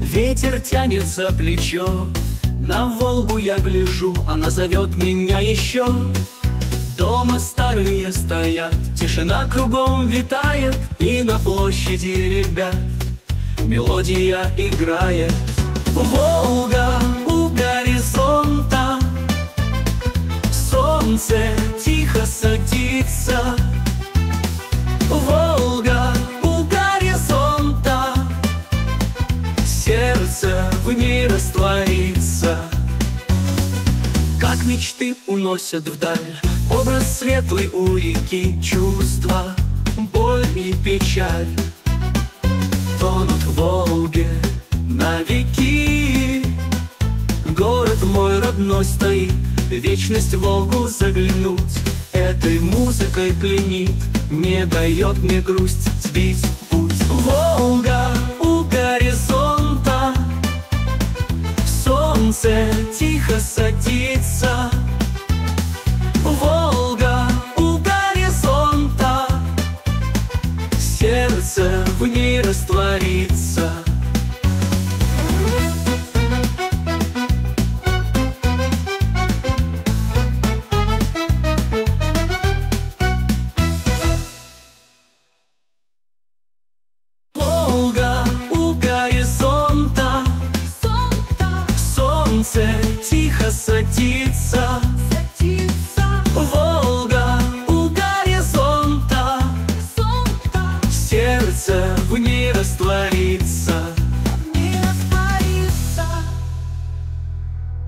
ветер тянет за плечо. На Волгу я гляжу, она зовет меня еще. Дома старые стоят, тишина кругом витает И на площади ребят мелодия играет. Волга в ней растворится Как мечты уносят вдаль Образ светлый у реки Чувства, боль и печаль Тонут в Волге навеки. Город мой родной стоит Вечность в Волгу заглянуть. Этой музыкой пленит Не дает мне грусть сбить путь. Волга Сердце в ней растворится Сердце в ней растворится.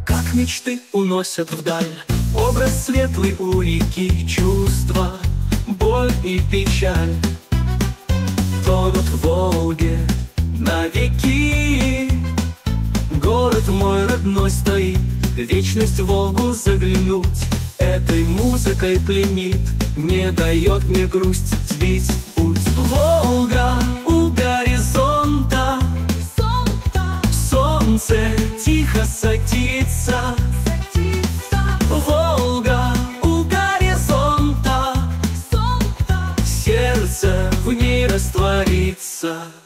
Как мечты уносят вдаль Образ светлый у реки Чувства, боль и печаль. Тонут в Волге навеки. Город мой родной стоит Вечность в Волгу заглянуть. Этой музыкой пленит Не дает мне грусть Волга Sir.